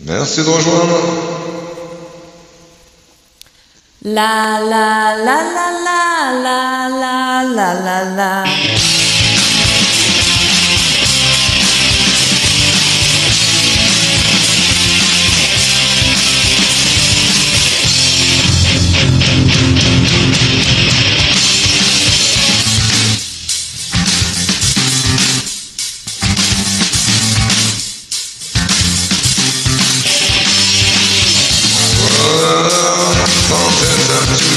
Merci de rejoindre. La la la la la la la la la la.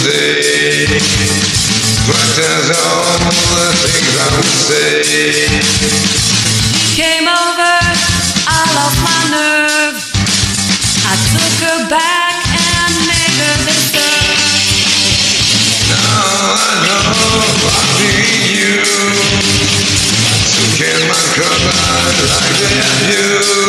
sick. But as all the things I'm sick. Came over, I lost my nerve. I took her back and made her deserve. Now I know I need you. So can my cover like that do?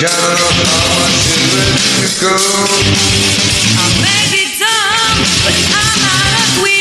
shadow to go. I may be dumb, but I'm not a queen.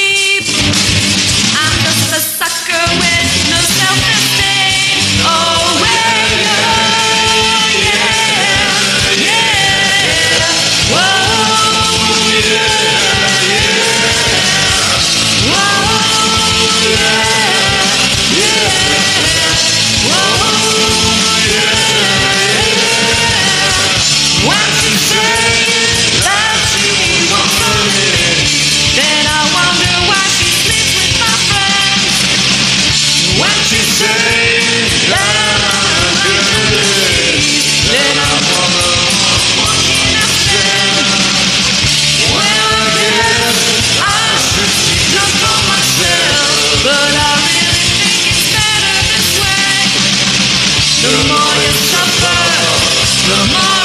more you suffer, the more.